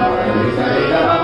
Amen.